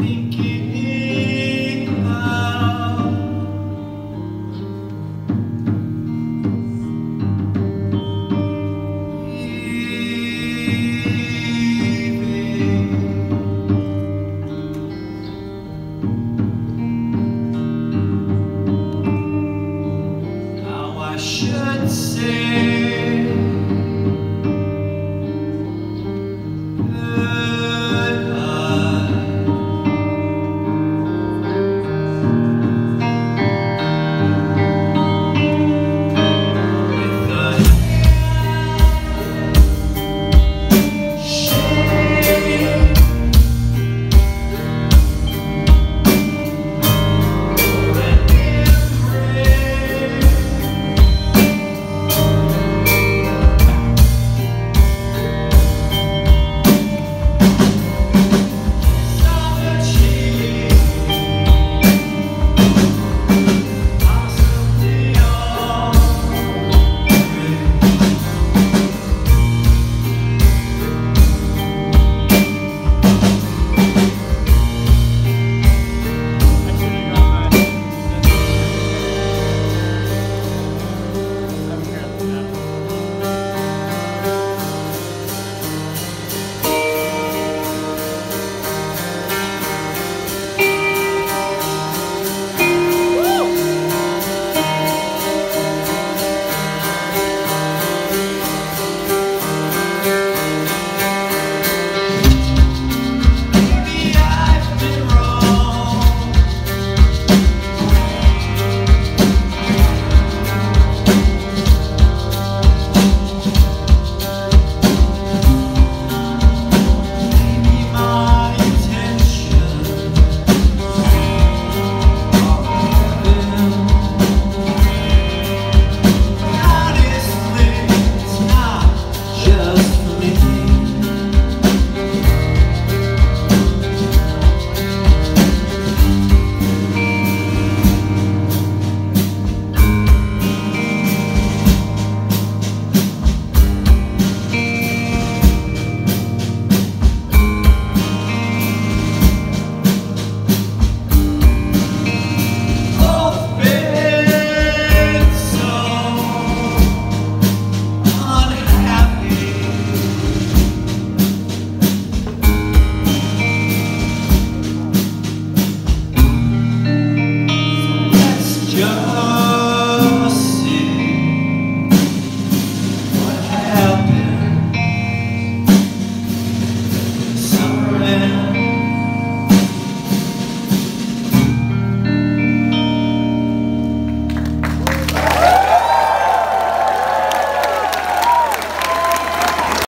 thinking